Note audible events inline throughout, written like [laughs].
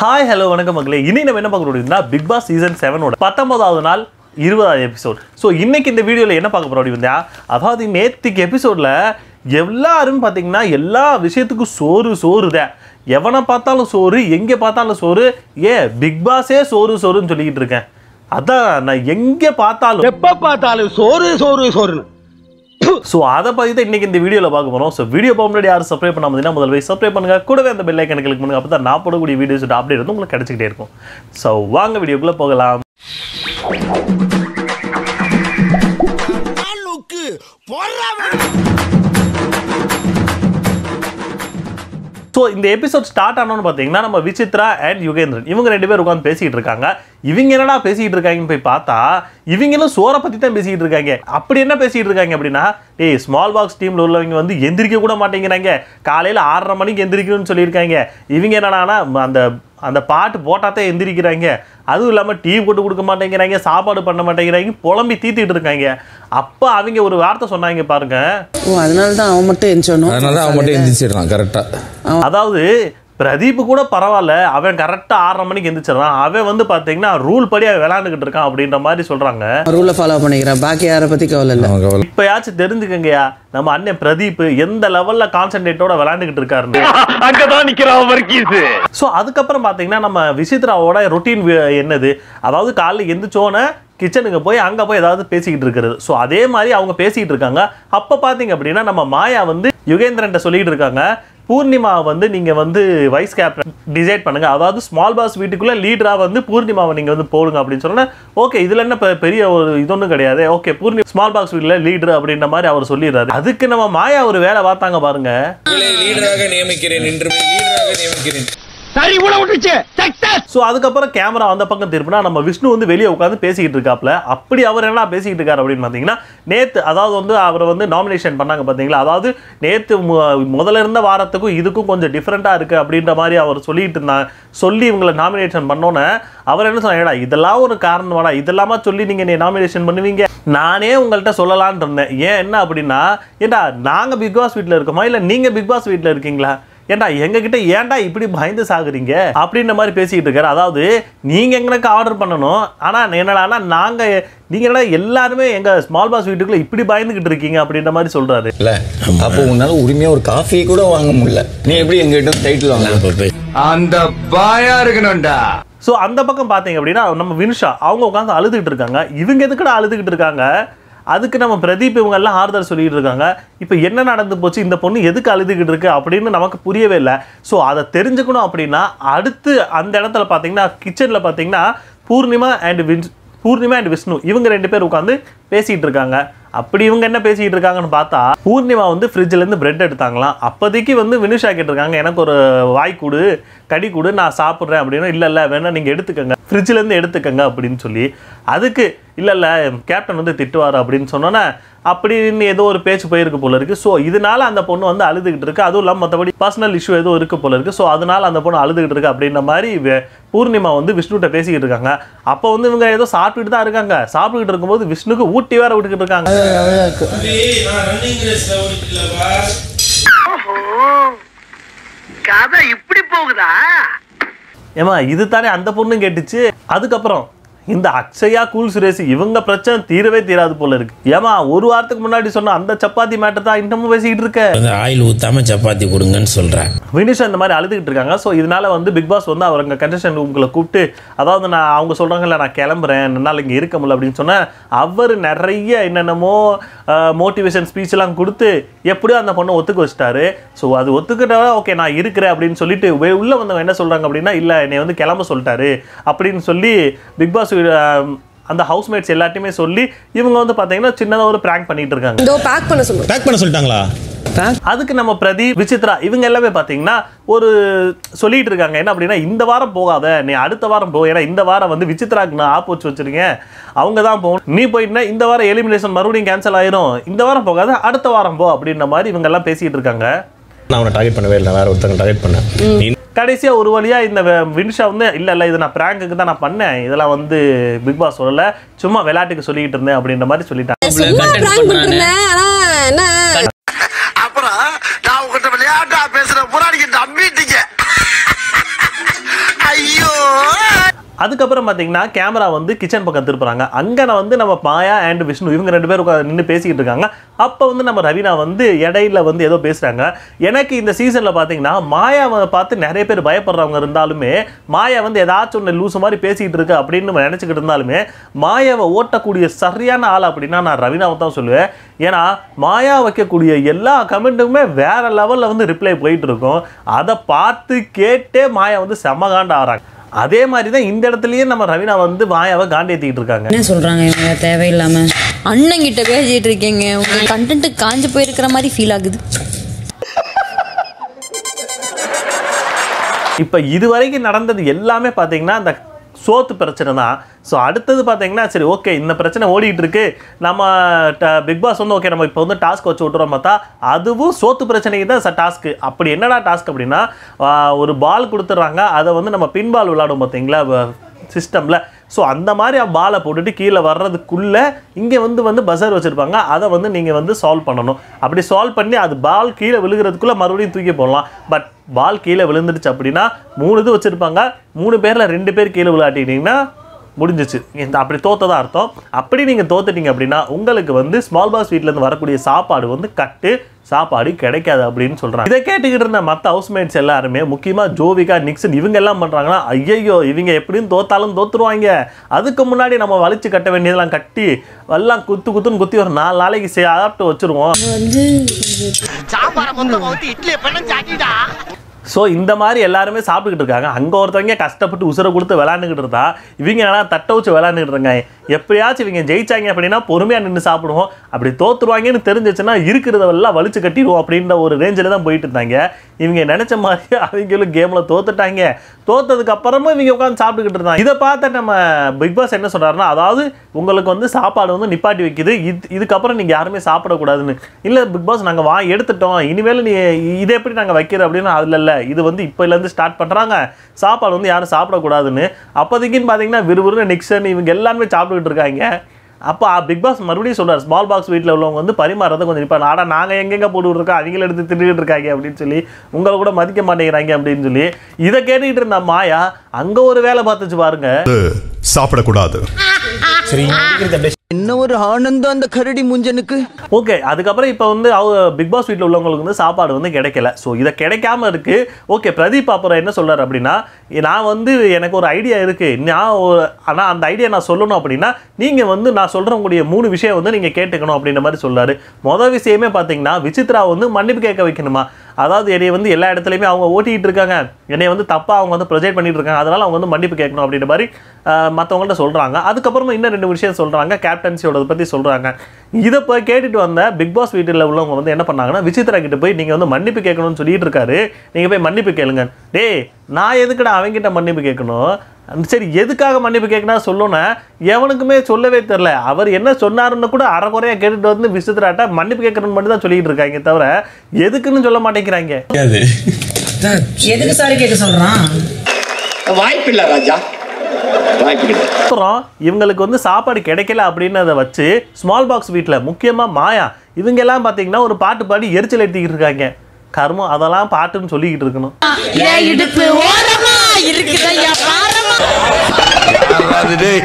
Hi hello வணக்கம் மக்களே இன்னைக்கு நம்ம என்ன பார்க்க முடியும்னா பிக் பாஸ் சீசன் செவனோட பத்தொன்பதாவது நாள் இருபதாவது எபிசோட் ஸோ இன்னைக்கு இந்த வீடியோவில் என்ன பார்க்க போகிறோம் அப்படின்னா அதாவது நேற்றுக்கு எபிசோடில் எல்லாரும் பார்த்தீங்கன்னா எல்லா விஷயத்துக்கும் சோறு சோறு தான் எவனை பார்த்தாலும் சோறு எங்கே பார்த்தாலும் சோறு ஏன் பிக் பாஸே சோறு சோறுன்னு சொல்லிக்கிட்டு இருக்கேன். அதான் நான் எங்கே பார்த்தாலும். எப்போ பார்த்தாலும் சோறு சோறு சோறுன்னு. ஸோ அதை பற்றி தான் இன்றைக்கி இந்த வீடியோவில் பார்க்க போகிறோம் ஸோ வீடியோ முன்னாடி யாரும் சப்ஸ்கிரைப் பண்ணாம இருந்தீங்கன்னா முதல்ல போய் சப்ஸ்கிரைப் பண்ணுங்க. கூடவே அந்த பெல் ஐக்கனை கிளிக் பண்ணுங்க. அப்போ தான் நான் போடக்கூடிய வீடியோஸ் அப்டேட் வந்து உங்களுக்கு கிடைச்சிக்கிட்டே இருக்கும். ஸோ வாங்க வீடியோக்குள்ளே போகலாம். ஸோ இந்த எபிசோட் ஸ்டார்ட் ஆனோன்னு பார்த்தீங்கன்னா நம்ம விசித்ரா அண்ட் யுகேந்திரன் இவங்க ரெண்டு பேர் உட்காந்து பேசிக்கிட்டு இருக்காங்க. இவங்க என்னடா பேசிக்கிட்டு இருக்காங்கன்னு போய் பார்த்தா இவங்களும் சோறை பற்றி தான் பேசிக்கிட்டு இருக்காங்க. அப்படி என்ன பேசிக்கிட்டு இருக்காங்க அப்படின்னா டேய் ஸ்மால் பாக்ஸ் டீமில் உள்ளவங்க வந்து எந்திரிக்க கூட மாட்டேங்கிறாங்க. காலையில் ஆறரை மணிக்கு எந்திரிக்கணும்னு சொல்லியிருக்காங்க. இவங்க என்னடானா அந்த அந்த பாட்டு போட்டாதான் எந்திரிக்கிறாங்க. அதுவும் இல்லாமல் டீ போட்டு கொடுக்க மாட்டேங்கிறாங்க சாப்பாடு பண்ண மாட்டேங்கிறாங்க புலம்பி தீத்திட்டு இருக்காங்க. அப்போ அவங்க ஒரு வார்த்தை சொன்னாங்க பாருங்க. ஓ அதனால தான் அவன் மட்டும் எந்திரிச்சோணும் அதனால தான் அவன் மட்டும் எந்திரிச்சிடுறான் கரெக்டாக அதாவது பிரதீப் கூட பரவாயில்ல. அவன் கரெக்டாக ஆறரை மணிக்கு எந்திரிச்சிடறான். அவன் வந்து பார்த்தீங்கன்னா ரூல் படி அவன் விளையாண்டுக்கிட்டு இருக்கான் அப்படின்ற மாதிரி சொல்கிறாங்க ரூலை ஃபாலோ பண்ணிக்கிறேன். பாக்கி யாரை பத்தி கவலை இல்லை. இப்போயாச்சும் தெரிஞ்சுக்கங்கயா நம்ம அண்ணன் பிரதீப் எந்த லெவலில் கான்சென்ட்ரேட்டோட விளையாண்டுக்கிட்டு இருக்காருன்னு. அங்கதான் நிக்கிறான் வர்க்கீஸ் ஸோ அதுக்கப்புறம் பார்த்தீங்கன்னா நம்ம விசித்ராவோட ரொட்டீன் என்னது? அதாவது காலைல எந்திரிச்சோன்னே கிச்சனுக்கு போய் அங்கே போய் ஏதாவது பேசிக்கிட்டு இருக்கிறது. ஸோ அதே மாதிரி அவங்க பேசிக்கிட்டு இருக்காங்க. அப்போ பார்த்தீங்க அப்படின்னா நம்ம மாயா வந்து யுகேந்திரன்ட்ட சொல்லிட்டு இருக்காங்க. பூர்ணிமா வந்து நீங்கள் வந்து வைஸ் கேப்டன் டிசைட் பண்ணுங்க. அதாவது ஸ்மால் பாஸ் வீட்டுக்குள்ளே லீடராக வந்து பூர்ணிமாவை நீங்கள் வந்து போடுங்க அப்படின்னு சொன்னால் ஓகே இதில் என்ன இப்போ பெரிய ஒரு இது ஒன்றும் கிடையாது. ஓகே பூர்ணி ஸ்மால் பாக்ஸ் வீட்டில் லீடர் அப்படின்ற மாதிரி அவர் சொல்லிடுறாரு. அதுக்கு நம்ம மாயா ஒரு வேலை பார்த்தாங்க பாருங்க. லீடராக நியமிக்கிறேன். என்று லீடராக நியமிக்கிறேன். சரி கூட விட்டுச்சு சக்சஸ் ஸோ அதுக்கப்புறம் கேமரா அந்த பக்கம் திருப்பினா நம்ம விஷ்ணு வந்து வெளியே உட்காந்து பேசிக்கிட்டு இருக்காப்ல அப்படி அவர் என்ன பேசிக்கிட்டு இருக்காரு அப்படின்னு பார்த்தீங்கன்னா நேற்று அதாவது வந்து அவரை வந்து நாமினேஷன் பண்ணாங்க பார்த்தீங்களா அதாவது நேற்று முதல்ல இருந்த வாரத்துக்கும் இதுக்கும் கொஞ்சம் டிஃப்ரெண்ட்டாக இருக்குது அப்படின்ற மாதிரி அவர் சொல்லிட்டு இருந்தாங்க. சொல்லி இவங்களை நாமினேஷன் பண்ணோன்னே அவர் என்ன சொன்னாங்கடா இதெல்லாம் ஒரு காரணமாடா. இதெல்லாமா சொல்லி நீங்கள் நீ நாமினேஷன் பண்ணுவீங்க? நானே உங்கள்கிட்ட சொல்லலான் இருந்தேன். ஏன் என்ன அப்படின்னா ஏண்டா நாங்கள் பிக் பாஸ் வீட்டில் இருக்கோமா? இல்லை நீங்கள் பிக் பாஸ் வீட்டில் இருக்கீங்களா? ஏன்டா எங்ககிட்ட ஏன்டா இப்படி பயந்து சாகுறீங்க? அப்படின்ற மாதிரி பேசிக்கிட்டு இருக்காரு. அதாவது நீங்க எங்களுக்கு ஆர்டர் பண்ணணும். ஆனா என்னடானா நாங்க நீங்க என்னடா எல்லாருமே எங்க ஸ்மால் பாஸ் வீட்டுக்குள்ள இப்படி பயந்துகிட்டு இருக்கீங்க அப்படின்ற மாதிரி சொல்றாரு. இல்ல அப்போ உன்னால உரிமையா ஒரு காஃபி கூட வாங்க முடியல. நீ எப்படி எங்கிட்ட டைட்டில் வாங்க அந்த பாயா இருக்கணும்டா. ஸோ அந்த பக்கம் பார்த்தீங்க அப்படின்னா நம்ம வினுஷா அவங்க உட்காந்து அழுதுகிட்டு இருக்காங்க. இவங்க எதுக்குடா அழுதுகிட்டு இருக்காங்க? அதுக்கு நம்ம பிரதீப் இவங்கெல்லாம் ஆறுதல் சொல்லிட்டு இருக்காங்க. இப்போ என்ன நடந்து போச்சு? இந்த பொண்ணு எதுக்கு அழுதுகிட்டு இருக்கு? அப்படின்னு நமக்கு புரியவே இல்லை. ஸோ அதை தெரிஞ்சுக்கணும் அப்படின்னா அடுத்து அந்த இடத்துல பார்த்தீங்கன்னா கிச்சனில் பார்த்தீங்கன்னா பூர்ணிமா அண்ட் வின் பூர்ணிமா அண்ட் விஷ்ணு இவங்க ரெண்டு பேர் உட்காந்து பேசிகிட்டு இருக்காங்க. அப்படி இவங்க என்ன பேசிக்கிட்டு இருக்காங்கன்னு பார்த்தா பூர்ணிமா வந்து ஃப்ரிட்ஜிலேருந்து ப்ரெட் பிரெட் எடுத்தாங்களாம். அப்போதைக்கு வந்து வினுஷா கேட்டிருக்காங்க எனக்கு ஒரு வாய் கூடு. கடி கொடு நான் சாப்பிட்றேன் அப்படின்னு இல்லை இல்லை வேணால் நீங்கள் எடுத்துக்கங்க ஃப்ரிட்ஜிலேருந்து எடுத்துக்கங்க அப்படின்னு சொல்லி அதுக்கு இல்லை இல்லை கேப்டன் வந்து திட்டுவார் அப்படின்னு சொன்னோன்னே அப்படின்னு ஏதோ ஒரு பேச்சு போயிருக்கு போல இருக்கு ஸோ இதனால அந்த பொண்ணு வந்து அழுதுகிட்டு இருக்கு அதுவும் இல்லாமல் மற்றபடி பர்சனல் இஷ்யூ ஏதோ இருக்கு போல இருக்கு ஸோ அதனால அந்த பொண்ணு அழுதுகிட்டு இருக்கு அப்படின்ற மாதிரி பூர்ணிமா வந்து விஷ்ணுகிட்ட பேசிக்கிட்டு இருக்காங்க அப்போ வந்து இவங்க ஏதோ சாப்பிட்டுட்டு தான் இருக்காங்க சாப்பிட்டுக்கிட்டு இருக்கும்போது விஷ்ணுக்கு ஊட்டி வேற விட்டுக்கிட்டு இருக்காங்க கதை இப்படி போகுதா? ஏமா இது தானே அந்த பொண்ணும் கேட்டுச்சு. அதுக்கப்புறம் இந்த அக்ஷயா கூல் சுரேஷ் இவங்க பிரச்சனை தீரவே தீராது போல இருக்கு. ஏமா ஒரு வாரத்துக்கு முன்னாடி சொன்ன அந்த சப்பாத்தி மேட்டர் தான் இன்னமும் பேசிக்கிட்டு இருக்க? ஆயில் ஊத்தாம சப்பாத்தி கொடுங்கன்னு சொல்றேன் வினிஷா இந்த மாதிரி அழுதுகிட்டு இருக்காங்க. ஸோ இதனால வந்து பிக் பாஸ் வந்து அவங்க கண்டஸ்டன் ரூம்குள்ள கூப்பிட்டு அதாவது நான் அவங்க சொல்றாங்கல்ல நான் கிளம்புறேன் என்னால் இங்கே இருக்க முடியல அப்படின்னு சொன்னேன் அவர் நிறைய என்னென்னமோ மோட்டிவேஷன் ஸ்பீச்லாம் கொடுத்து எப்படியோ அந்த பொண்ணை ஒத்துக்க வச்சிட்டாரு. ஸோ அது ஒத்துக்கிட்டா ஓகே நான் இருக்கிறேன் அப்படின்னு சொல்லிட்டு உள்ள வந்தவங்க என்ன சொல்றாங்க அப்படின்னா இல்லை என்னை வந்து கிளம்ப சொல்லிட்டாரு. அப்படின்னு சொல்லி பிக் பாஸ் அந்த ஹவுஸ்மேட்ஸ் எல்லாத்தையுமே சொல்லி இவங்க வந்து பார்த்தீங்கன்னா சின்னதாக ஒரு ப்ராங்க் பண்ணிட்டு இருக்காங்க. இதோ பேக் பண்ண சொல்லு. பேக் பண்ண சொல்லிட்டாங்களா? அதுக்கு நம்ம பிரதீப் விசித்ரா இவங்க எல்லாமே பார்த்தீங்கன்னா ஒரு சொல்லிட்டு இருக்காங்க. என்ன அப்படின்னா இந்த வாரம் போகாத நீ அடுத்த வாரம் போ. ஏன்னா இந்த வாரம் வந்து விசித்ராக்கு நான் ஆப் வச்சு வச்சிருக்கேன். அவங்க தான் போகணும். நீ போயிட்டுனா இந்த வாரம் எலிமினேஷன் மறுபடியும் கேன்சல் ஆயிரும். இந்த வாரம் போகாத அடுத்த வாரம் போ அப்படின்ற மாதிரி இவங்க எல்லாம் பேசிட்டு இருக்காங்க. நான் அவனை டார்கெட் பண்ணவே இல்லை வேற ஒருத்தங்க டார்கெட் பண்ணேன். நீ கடைசியா ஒரு வழியா இந்த வினிஷா வந்து இல்ல இல்ல இது நான் பிராங்குக்கு தான் நான் பண்ணேன். இதெல்லாம் வந்து பிக் பாஸ் சொல்லல. சும்மா விளையாட்டுக்கு சொல்லிட்டு இருந்தேன் அப்படின்ற மாதிரி சொல்லிட்டாங்க. அப்புறம் நான் உங்ககிட்ட விளையாட்டா பேசுற புறாடிக்கு நம்பிட்டீங்க அதுக்கப்புறம் பார்த்தீங்கன்னா கேமரா வந்து கிச்சன் பக்கம் திருப்புறாங்க. அங்கே நான் வந்து நம்ம மாயா அண்ட் விஷ்ணு இவங்க ரெண்டு பேரும் நின்று பேசிக்கிட்டு இருக்காங்க. அப்போ வந்து நம்ம ரவீனா வந்து இடையில வந்து ஏதோ பேசுகிறாங்க எனக்கு இந்த சீசனில் பார்த்தீங்கன்னா மாயாவை பார்த்து நிறைய பேர் பயப்படுறவங்க இருந்தாலுமே மாயா வந்து ஏதாச்சும் ஒன்று லூசு மாதிரி பேசிக்கிட்டு இருக்கு அப்படின்னு நம்ம நினச்சிக்கிட்டு இருந்தாலுமே மாயாவை ஓட்டக்கூடிய சரியான ஆள் அப்படின்னா நான் ரவீனாவை தான் சொல்லுவேன். ஏன்னா மாயா வைக்கக்கூடிய எல்லா கமெண்ட்டுமே வேறு லெவலில் வந்து ரிப்ளை போயிட்டு இருக்கும். அதை பார்த்து கேட்டே மாயா வந்து செம்ம ஆறாங்க. அதே மாதிரி தான் இந்த இடத்துலயே நம்ம ரவீனா வந்து மாயாவை காண்டேத்திக்கிட்டு இருக்காங்க. என்ன சொல்றாங்க இவங்க? தேவையில்லாம. அண்ணன் கிட்ட பேசிட்டு இருக்கீங்க. உங்க கண்டென்ட் காஞ்சு போயிருக்கிற மாதிரி ஃபீல் ஆகுது. இப்போ இது வரைக்கும் நடந்தது எல்லாமே பார்த்தீங்கன்னா அந்த சோத்து பிரச்சனை தான் ஸோ அடுத்தது பார்த்தீங்கன்னா சரி ஓகே இந்த பிரச்சனை ஓடிட்டு இருக்கு நம்ம பிக் பாஸ் வந்து ஓகே நம்ம இப்போ வந்து டாஸ்க் வச்சு விட்டுறோம் பார்த்தா அதுவும் சோத்து பிரச்சனைக்கு தான் டாஸ்க்கு அப்படி என்னடா டாஸ்க் அப்படின்னா ஒரு பால் கொடுத்துட்றாங்க. அதை வந்து நம்ம பின்பால் விளாடும் பார்த்தீங்களா சிஸ்டமில் ஸோ அந்த மாதிரி பாலை போட்டுட்டு கீழே வர்றதுக்குள்ளே இங்கே வந்து வந்து பஸர் வச்சுருப்பாங்க. அதை வந்து நீங்கள் வந்து சால்வ் பண்ணணும். அப்படி சால்வ் பண்ணி அது பால் கீழே விழுகிறதுக்குள்ளே மறுபடியும் தூக்கி போடலாம். பட் பால் கீழே விழுந்துடுச்சு அப்படின்னா மூணு இது வச்சுருப்பாங்க. மூணு பேரில் ரெண்டு பேர் கீழே விளையாட்டிக்கிட்டிங்கன்னா முடிஞ்சிச்சு. இந்த அப்படி தோத்ததா அர்த்தம்? அப்படி நீங்கள் தோத்துட்டீங்க அப்படின்னா உங்களுக்கு வந்து ஸ்மால் பாஸ் வீட்டிலேருந்து வரக்கூடிய சாப்பாடு வந்து கட்டு சாப்பாடு கிடைக்காது அப்படின்னு சொல்கிறாங்க இதை கேட்டுக்கிட்டு இருந்த மற்ற ஹவுஸ்மேட்ஸ் எல்லாருமே முக்கியமாக ஜோவிகா நிக்சன் இவங்க எல்லாம் பண்ணுறாங்கன்னா ஐயையோ இவங்க எப்படியும் தோத்தாலும் தோத்துருவாங்க. அதுக்கு முன்னாடி நம்ம வலிச்சு கட்ட வேண்டியதெல்லாம் கட்டி எல்லாம் குத்து குத்துன்னு குத்தி ஒரு நாலு நாளைக்கு சாப்பிட்டு வச்சுருவோம். ஸோ இந்த மாதிரி எல்லாருமே சாப்பிட்டுக்கிட்டு இருக்காங்க. அங்கே ஒருத்தவங்க கஷ்டப்பட்டு உசுரை கொடுத்து விளாண்டுக்கிட்டு இருந்தா இவங்க எல்லாம் தட்டை வச்சு விளாண்டுக்கிட்டு இருக்காங்க? எப்படியாச்சும் இவங்க ஜெயிச்சாங்க அப்படின்னா பொறுமையாக நின்று சாப்பிடுவோம். அப்படி தோத்துருவாங்கன்னு தெரிஞ்சிச்சுன்னா இருக்கிறதெல்லாம் வலிச்சு கட்டிடுவோம் அப்படின்ற ஒரு ரேஞ்சில் தான் போயிட்டு இருந்தாங்க. இவங்க நினச்ச மாதிரி [laughs] அவங்களும் கேமில் தோத்துட்டாங்க. தோத்ததுக்கு அப்புறமும் இவங்க உட்காந்து சாப்பிட்டுக்கிட்டு இருந்தாங்க. இதை பார்த்த நம்ம பிக் பாஸ் என்ன சொல்கிறாருன்னா அதாவது உங்களுக்கு வந்து சாப்பாடு வந்து நிப்பாட்டி வைக்குது. இது இதுக்கப்புறம் நீங்கள் யாருமே சாப்பிடக்கூடாதுன்னு. இல்லை பிக் பாஸ் நாங்கள் வா எடுத்துட்டோம். இனிமேல் நீ இதை எப்படி நாங்கள் வைக்கிற? அப்படின்னு அதில் இல்லை. இது வந்து இப்போலேருந்து ஸ்டார்ட் பண்ணுறாங்க சாப்பாடு வந்து யாரும் சாப்பிடக்கூடாதுன்னு. அப்போதைக்குன்னு பார்த்தீங்கன்னா விறுவிறுன்னு நிக்சன் இவங்க எல்லாருமே சாப்பிட்டுக்கிட்டு இருக்காங்க அப்போ பிக் பாஸ் மறுபடியும் சொல்றாரு ஸ்மால் பாக்ஸ் வீட்டில் உள்ளவங்க வந்து பரிமாறதை கொஞ்சம் நிற்பாங்க ஆடா நாங்கள் எங்கெங்க போட்டு இருக்கோம் அவங்கள எடுத்து தின்னுட்டு இருக்காங்க அப்படின்னு சொல்லி உங்களை கூட மதிக்க மாட்டேங்கிறாங்க அப்படின்னு சொல்லி இதை கேட்டுக்கிட்டு இருந்த மாயா அங்கே ஒரு வேலை பார்த்துச்சு பாருங்க. சாப்பிடக்கூடாது. என்ன ஒரு ஆனந்தம் அந்த கரடி முஞ்சனுக்கு? ஓகே அதுக்கப்புறம் இப்போ வந்து அவ பிக் பாஸ் வீட்டில் உள்ளவங்களுக்கு வந்து சாப்பாடு வந்து கிடைக்கல. ஸோ இதை கிடைக்காம இருக்கு. ஓகே பிரதீப் அப்புறம் என்ன சொல்றாரு அப்படின்னா நான் வந்து எனக்கு ஒரு ஐடியா இருக்கு. நான் ஒரு ஆனால் அந்த ஐடியா நான் சொல்லணும் அப்படின்னா நீங்கள் வந்து நான் சொல்கிறவங்களுடைய மூணு விஷயம் வந்து நீங்கள் கேட்டுக்கணும் அப்படின்ற மாதிரி சொல்றாரு. மொதல் விஷயமே பார்த்தீங்கன்னா விசித்ரா வந்து மன்னிப்பு கேட்க வைக்கணுமா? அதாவது என்னை வந்து எல்லா இடத்துலையுமே அவங்க ஓட்டிகிட்டு இருக்காங்க. என்னை வந்து தப்பாக அவங்க வந்து ப்ரொஜெக்ட் பண்ணிட்டு இருக்காங்க. அதனால் அவங்க வந்து மன்னிப்பு கேட்கணும் அப்படின்ற மாதிரி மற்றவங்கள்ட்ட சொல்கிறாங்க அதுக்கப்புறமா இன்னும் ரெண்டு விஷயம் சொல்கிறாங்க கேப்டன்சியோட பற்றி சொல்கிறாங்க இதை போய் கேட்டுட்டு வந்த பிக் பாஸ் வீட்டில் உள்ளவங்க வந்து என்ன பண்ணாங்கன்னா விசித்ரா கிட்ட போய் நீங்கள் வந்து மன்னிப்பு கேட்கணும்னு சொல்லிட்டு இருக்காரு. நீங்கள் போய் மன்னிப்பு கேளுங்க. டேய் நான் எதுக்குடா அவங்ககிட்ட மன்னிப்பு கேட்கணும்? சரி எதுக்காக மன்னிப்பு கேட்கணும் சொல்லணும் எவனுக்குமே சொல்லவே தெரில. அவர் என்ன சொன்னாருன்னு கூட அறகுறையாக கேட்டுட்டு வந்து விசித்ராட்ட மன்னிப்பு கேட்கணும்னு மட்டும் தான் சொல்லிட்டு இருக்காங்க தவிர எதுக்குன்னு சொல்ல மாட்டேங்கிறாங்க. எதுக்கு சாரி கேட்க சொல்றான்? வாய்ப்பில்லை ராஜா. வாய்ப்பில்லை. அப்புறம் இவங்களுக்கு வந்து சாப்பாடு கிடைக்கல அப்படின்றத வச்சு ஸ்மால் பாக்ஸ் வீட்டில் முக்கியமாக மாயா இவங்க எல்லாம் பார்த்தீங்கன்னா ஒரு பாட்டு பாடி எரிச்சல் எடுத்துக்கிட்டு இருக்காங்க. கர்மம் அதெல்லாம் பாட்டுன்னு சொல்லிக்கிட்டு இருக்கணும். ஆறாது டேய்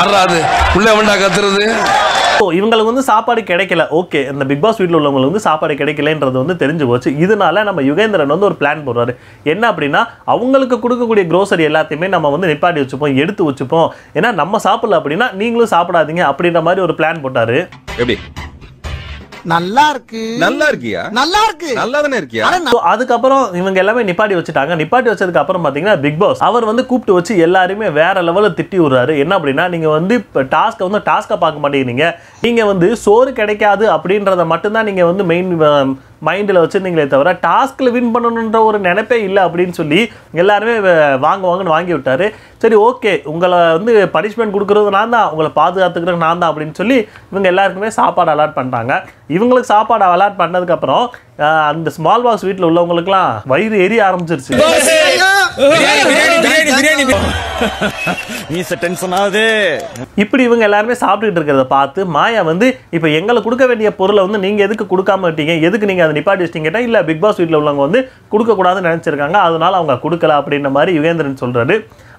ஆறாது. உள்ள கத்துறது. ஸோ இவங்களுக்கு வந்து சாப்பாடு கிடைக்கல. ஓகே இந்த பிக் பாஸ் வீட்டில் உள்ளவங்களுக்கு வந்து சாப்பாடு கிடைக்கலன்றது வந்து தெரிஞ்சு போச்சு. இதனால நம்ம யுகேந்திரன் வந்து ஒரு பிளான் போடுறாரு. என்ன அப்படின்னா அவங்களுக்கு கொடுக்கக்கூடிய க்ரோசரி எல்லாத்தையுமே நம்ம வந்து நிப்பாட்டி வச்சுப்போம் எடுத்து வச்சுப்போம். ஏன்னா நம்ம சாப்பிடல அப்படின்னா நீங்களும் சாப்பிடாதீங்க அப்படின்ற மாதிரி ஒரு பிளான் போட்டாரு. எப்படி? நல்லா இருக்கு நல்லா இருக்கியா? நல்லா இருக்கு நல்லா தானே இருக்கியா அதுக்கப்புறம் இவங்க எல்லாமே நிப்பாட்டி வச்சுட்டாங்க. நிப்பாட்டி வச்சதுக்கு அப்புறம் பார்த்தீங்கன்னா பிக் பாஸ் அவர் வந்து கூப்பிட்டு வச்சு எல்லாருமே வேற லெவலில் திட்டி விடுறாரு. என்ன அப்படின்னா நீங்க வந்து இப்போ டாஸ்க்கை வந்து டாஸ்க்கை பார்க்க மாட்டேங்கிறீங்க. நீங்க வந்து சோறு கிடைக்காது அப்படின்றத மட்டும்தான் நீங்க வந்து மெயின் மைண்டில் வச்சுருந்தீங்களே தவிர டாஸ்கில் வின் பண்ணணுன்ற ஒரு நினைப்பே இல்லை அப்படின்னு சொல்லி எல்லாருமே வ- வாங்க வாங்கன்னு வாங்கி விட்டார். சரி ஓகே உங்களை வந்து பனிஷ்மெண்ட் கொடுக்குறது நான் தான் உங்களை பாதுகாத்துக்கிறது நான் தான் அப்படின்னு சொல்லி இவங்க எல்லாருக்குமே சாப்பாடு அலாட் பண்ணுறாங்க இவங்களுக்கு சாப்பாடு அலாட் பண்ணதுக்கப்புறம் அந்த ஸ்மால் பாக்ஸ் வீட்டில் உள்ளவங்களுக்குலாம் வயிறு எரிய ஆரம்பிச்சிருச்சு. டென்ஷன் ஆகுது. இப்படி இவங்க எல்லாருமே சாப்பிட்டுட்டு இருக்கிறத பார்த்து மாயா வந்து இப்போ எங்களுக்கு கொடுக்க வேண்டிய பொருளை வந்து நீங்கள் எதுக்கு கொடுக்காம விட்டீங்க? எதுக்கு நீங்கள் அதை நிப்பாட்டி வச்சிட்டீங்கன்னா இல்லை பிக் பாஸ் வீட்டில் உள்ளவங்க வந்து கொடுக்கக்கூடாதுன்னு நினச்சிருக்காங்க. அதனால அவங்க கொடுக்கல அப்படின்ற மாதிரி யுகேந்திரன் சொல்கிறாரு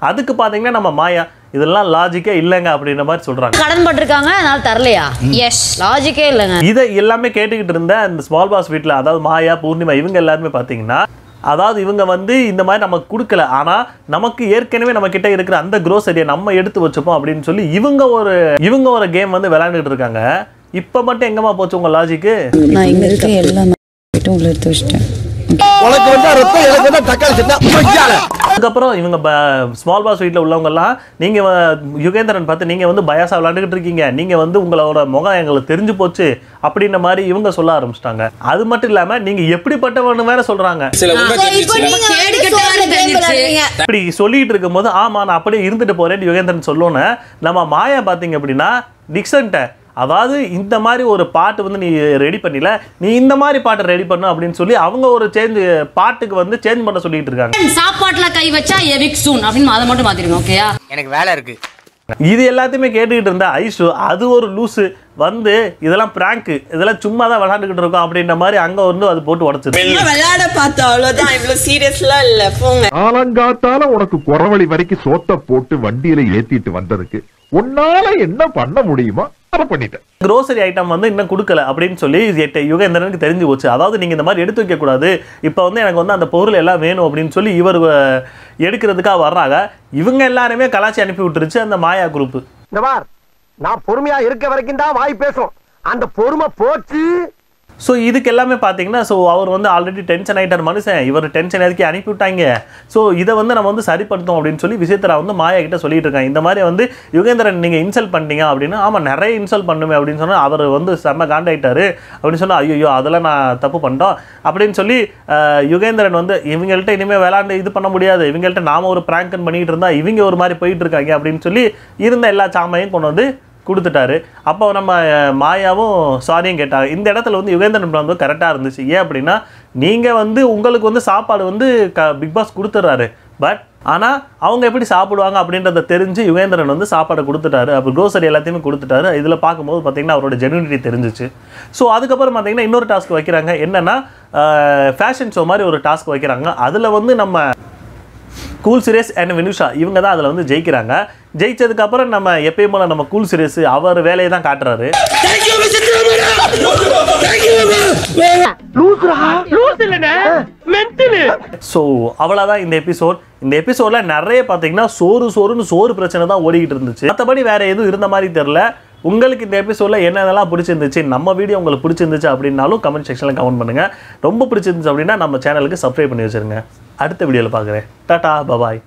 அதுக்கு பார்த்தீங்கன்னா நம்ம மாயா இதெல்லாம் லாஜிக்கே இல்லைங்க அப்படின்ற மாதிரி சொல்றாங்க. கடன் பட்டிருக்காங்க அதனால தரலையா? எஸ் லாஜிக்கே இல்லைங்க. இதை எல்லாமே கேட்டுக்கிட்டு இருந்த அந்த ஸ்மால் பாஸ் வீட்டில் அதாவது மாயா பூர்ணிமா இவங்க எல்லாருமே பார்த்தீங்கன்னா அதாவது இவங்க வந்து இந்த மாதிரி நமக்கு கொடுக்கல. ஆனால் நமக்கு ஏற்கனவே நம்ம கிட்ட இருக்கிற அந்த க்ரோசரியை நம்ம எடுத்து வச்சுப்போம் அப்படின்னு சொல்லி இவங்க ஒரு இவங்க ஒரு கேம் வந்து விளையாண்டுட்டு இருக்காங்க. இப்போ மட்டும் எங்கம்மா போச்சு உங்கள் லாஜிக்கு நான் எங்கே இருக்க எல்லாம் உங்களை எடுத்து வச்சிட்டேன். உனக்கு வந்தா ரத்தம் எனக்கு வந்தா தக்காளி சட்னா அதுக்கப்புறம் இவங்க ஸ்மால் பாஸ் வீட்டில் உள்ளவங்கெல்லாம் நீங்கள் யுகேந்திரன் பார்த்து நீங்கள் வந்து பயாசா விளாண்டுக்கிட்டு இருக்கீங்க. நீங்கள் வந்து உங்களோட முகம் எங்களுக்கு தெரிஞ்சு போச்சு அப்படின்ற மாதிரி இவங்க சொல்ல ஆரம்பிச்சிட்டாங்க. அது மட்டும் இல்லாமல் நீங்கள் எப்படிப்பட்டவனு வேற சொல்கிறாங்க சில உண்மை தெரிஞ்சிச்சுல இப்படி சொல்லிட்டு இருக்கும்போது ஆமா நான் அப்படியே இருந்துட்டு போறேன்னு யுகேந்திரன் சொல்லோன்னு நம்ம மாயா பார்த்தீங்க அப்படின்னா டிக்சன்ட்ட அதாவது இந்த மாதிரி ஒரு பாட்டு வந்து நீ ரெடி பண்ணில நீ இந்த மாதிரி பாட்டை ரெடி பண்ணு அப்படின்னு சொல்லி அவங்க ஒரு சேஞ்ச் பாட்டுக்கு வந்து சேஞ்ச் பண்ண சொல்லிட்டு இருக்காங்க. சாப்பாட்டுல கை வச்சா எவிக் சூன் அப்படின்னு அதை மட்டும் மாத்திருங்க ஓகேயா எனக்கு வேலை இருக்கு. இது எல்லாத்தையுமே கேட்டுக்கிட்டு இருந்த ஐஷு அது ஒரு லூசு வந்து இதெல்லாம் பிராங்க் இதெல்லாம் சும்மா தான் விளாண்டுக்கிட்டு இருக்கோம் அப்படின்ற மாதிரி அங்க வந்து அது போட்டு உடச்சிருக்கு விளையாட பார்த்தா அவ்வளவுதான். இவ்வளவு சீரியஸ்லாம் இல்ல போங்க. ஆலங்காத்தால உனக்கு குறவழி வரைக்கும் சோத்த போட்டு வண்டியில ஏத்திட்டு வந்ததுக்கு உன்னால என்ன பண்ண முடியுமோ பண்ணிட்டேன். க்ரோசரி ஐட்டம் வந்து இன்னும் கொடுக்கல அப்படின்னு சொல்லி எட்ட யுகேந்திரனுக்கு தெரிஞ்சு போச்சு. அதாவது நீங்கள் இந்த மாதிரி எடுத்து வைக்கக்கூடாது இப்போ வந்து எனக்கு வந்து அந்த பொருள் எல்லாம் வேணும் அப்படின்னு சொல்லி இவர் எடுக்கிறதுக்காக வர்றாங்க. இவங்க எல்லாருமே கலாச்சி அனுப்பி விட்டுருச்சு அந்த மாயா குரூப் இந்த பார். நான் பொறுமையா இருக்க வரைக்கும் தான் வாய் பேசும். அந்த பொறுமை போச்சு. ஸோ இதுக்கு எல்லாமே பார்த்தீங்கன்னா ஸோ அவர் வந்து ஆல்ரெடி டென்ஷன் ஆகிட்டார் மனுஷன். இவர் டென்ஷன் எதுக்கு அனுப்பி விட்டாங்க? ஸோ இதை வந்து நம்ம வந்து சரிப்படுத்தோம் அப்படின்னு சொல்லி விசித்திரா வந்து மாயா கிட்ட சொல்லிட்டு இருக்காங்க. இந்த மாதிரி வந்து யுகேந்திரன் நீங்கள் இன்சல்ட் பண்ணிட்டீங்க அப்படின்னு ஆமாம் நிறைய இன்சல்ட் பண்ணுமே அப்படின்னு சொன்னால் அவர் வந்து செம்ம காண்டாயிட்டாரு. அப்படின்னு சொன்னால் ஐயோ அதெல்லாம் நான் தப்பு பண்ணிட்டோம். அப்படின்னு சொல்லி யுகேந்திரன் வந்து இவங்கள்ட்ட இனிமேல் விளாண்டு இது பண்ண முடியாது. இவங்கள்ட்ட நாம ஒரு ப்ராங்கன் பண்ணிக்கிட்டு இருந்தால் இவங்க ஒரு மாதிரி போயிட்டு இருக்காங்க அப்படின்னு சொல்லி இருந்த எல்லா சாமையும் கொண்டு வந்து கொடுத்துட்டாரு. அப்போ நம்ம மாயாவும் சாரியும் கேட்டாங்க இந்த இடத்துல வந்து யுகேந்திரன் plan வந்து கரெக்டாக இருந்துச்சு. ஏன் அப்படின்னா நீங்கள் வந்து உங்களுக்கு வந்து சாப்பாடு வந்து க பிக் பாஸ் கொடுத்துட்றாரு. பட் ஆனால் அவங்க எப்படி சாப்பிடுவாங்க அப்படின்றத தெரிஞ்சு யுகேந்திரன் வந்து சாப்பாடை கொடுத்துட்டாரு. அப்போ க்ரோசரி எல்லாத்தையுமே கொடுத்துட்டாரு. இதில் பார்க்கும்போது பார்த்தீங்கன்னா அவரோட ஜெனுனிட்டி தெரிஞ்சிச்சு. ஸோ அதுக்கப்புறம் பார்த்தீங்கன்னா இன்னொரு டாஸ்க் வைக்கிறாங்க. என்னென்னா ஃபேஷன் ஷோ மாதிரி ஒரு டாஸ்க் வைக்கிறாங்க. அதில் வந்து நம்ம கூல் சுரேஷ் அண்ட் வினுஷா இவங்க தான் அதில் வந்து ஜெயிக்கிறாங்க. ஜெயிச்சதுக்கு அப்புறம் நம்ம எப்பயும் போல நம்ம கூல் சுரேஷ் அவர் வேலையை தான் காட்டுறாரு. ஸோ அவ்வளோதான் இந்த எபிசோட் இந்த எபிசோடில் நிறைய பார்த்தீங்கன்னா சோறு சோறுன்னு சோறு பிரச்சனை தான் ஓடிக்கிட்டு இருந்துச்சு. மற்றபடி வேற எதுவும் இருந்த மாதிரி தெரில உங்களுக்கு இந்த எபிசோடில் என்னென்னலாம் பிடிச்சிருந்துச்சு நம்ம வீடியோ உங்களுக்கு பிடிச்சிருந்துச்சு அப்படின்னாலும் கமெண்ட் செக்ஷனில் கமெண்ட் பண்ணுங்கள் ரொம்ப பிடிச்சிருந்துச்சு அப்படின்னா நம்ம சேனலுக்கு சப்ஸ்கிரைப் பண்ணி வச்சிருங்க. அடுத்த வீடியோவில் பார்க்குறேன். Tata bye bye.